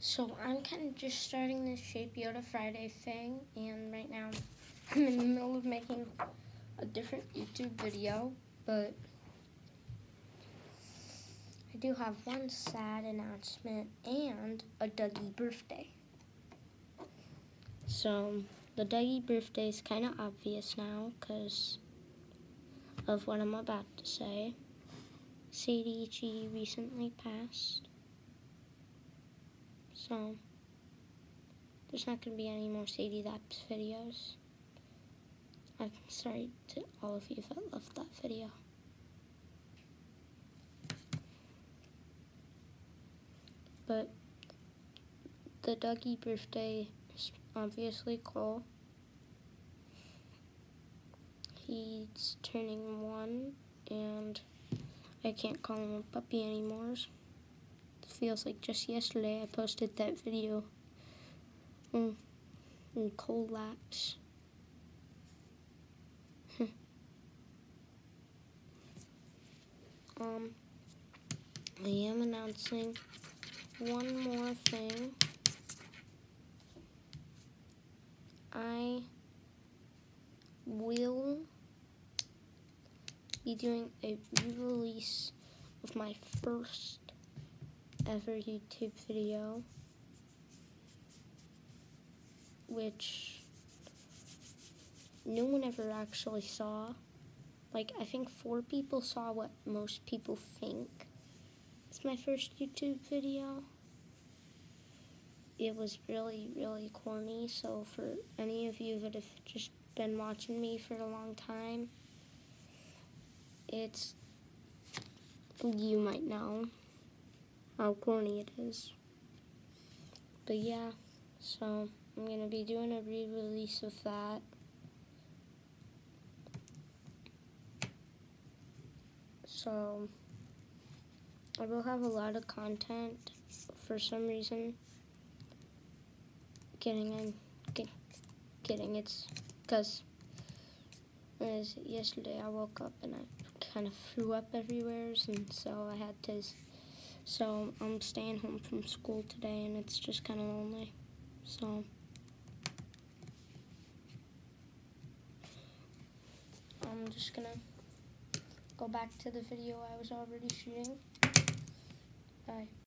So I'm kind of just starting this Shape Yoda Friday thing, and right now I'm in the middle of making a different YouTube video, but I do have one sad announcement and a Dougie birthday. So the Dougie birthday is kind of obvious now because of what I'm about to say. Sadie G recently passed. So, there's not going to be any more Sadie Laps videos. I'm sorry to all of you that loved that video. But the Dougie birthday is obviously cool. He's turning one, and I can't call him a puppy anymore. Feels like just yesterday I posted that video mm, in collapse. um, I am announcing one more thing. I will be doing a re-release of my first ever YouTube video, which no one ever actually saw. Like, I think four people saw what most people think. It's my first YouTube video. It was really, really corny, so for any of you that have just been watching me for a long time, it's you might know how corny it is. But yeah, so I'm gonna be doing a re-release of that. So I will have a lot of content for some reason. Getting in, get, getting it's because yesterday I woke up and I kind of threw up everywhere, and so I had to. So I'm staying home from school today, and it's just kind of lonely. So. I'm just gonna go back to the video I was already shooting. Bye.